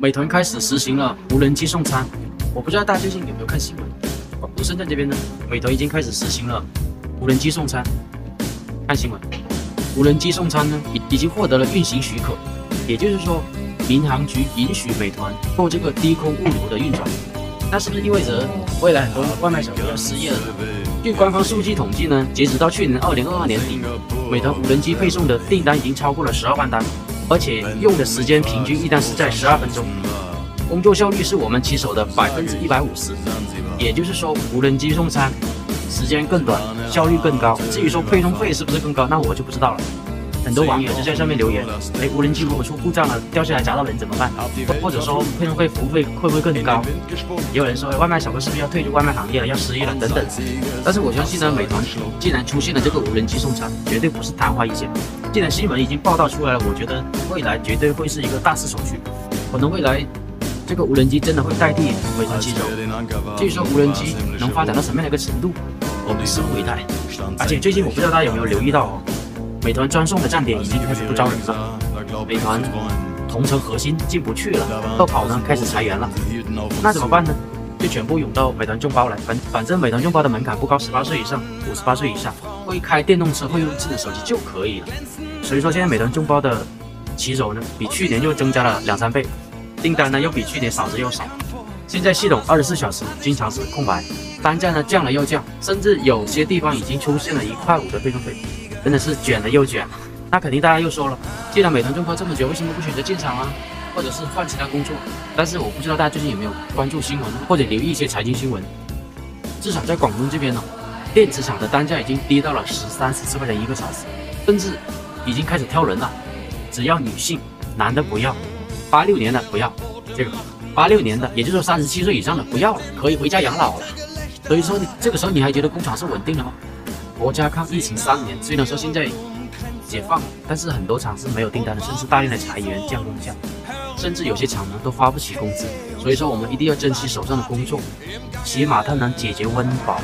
美团开始实行了无人机送餐，我不知道大家最近有没有看新闻？广州、深圳这边呢，美团已经开始实行了无人机送餐。看新闻，无人机送餐呢，已已经获得了运行许可，也就是说，民航局允许美团做这个低空物流的运转。那是不是意味着未来很多外卖小哥要失业了呢？据官方数据统计呢，截止到去年二零二二年底，美团无人机配送的订单已经超过了十二万单，而且用的时间平均一单是在十二分钟，工作效率是我们骑手的百分之一百五十。也就是说，无人机送餐时间更短，效率更高。至于说配送费是不是更高，那我就不知道了。很多网友就在上面留言，哎，无人机如果出故障了，掉下来砸到人怎么办？或者说配送费、服务费会不会更高？也有人说，外卖小哥是不是要退出外卖行业了，要失业了等等。但是我相信呢，美团既然出现了这个无人机送餐，绝对不是昙花一现。既然新闻已经报道出来了，我觉得未来绝对会是一个大势所趋。可能未来这个无人机真的会代替美团骑手。至于说无人机能发展到什么样的一个程度，我们拭目以待。而且最近我不知道大家有没有留意到哦。美团专送的站点已经开始不招人了，美团同城核心进不去了，乐跑呢开始裁员了，那怎么办呢？就全部涌到美团众包来，反反正美团众包的门槛不高，十八岁以上，五十八岁以下，会开电动车、会用智能手机就可以了。所以说现在美团众包的骑手呢，比去年又增加了两三倍，订单呢又比去年少之又少。现在系统二十四小时经常是空白，单价呢降了又降，甚至有些地方已经出现了一块五的配送费。真的是卷了又卷，那肯定大家又说了，既然美团众包这么卷，为什么不选择建厂啊，或者是换其他工作？但是我不知道大家最近有没有关注新闻，或者留意一些财经新闻。至少在广东这边呢，电子厂的单价已经低到了十三、十四块钱一个小时，甚至已经开始挑人了，只要女性，男的不要，八六年的不要，这个八六年的，也就是说三十七岁以上的不要了，可以回家养老了。所以说，这个时候你还觉得工厂是稳定的吗？国家抗疫情三年，虽然说现在解放了，但是很多厂是没有订单的，甚至大量的裁员、降工价，甚至有些厂呢都发不起工资。所以说，我们一定要珍惜手上的工作，起码它能解决温饱。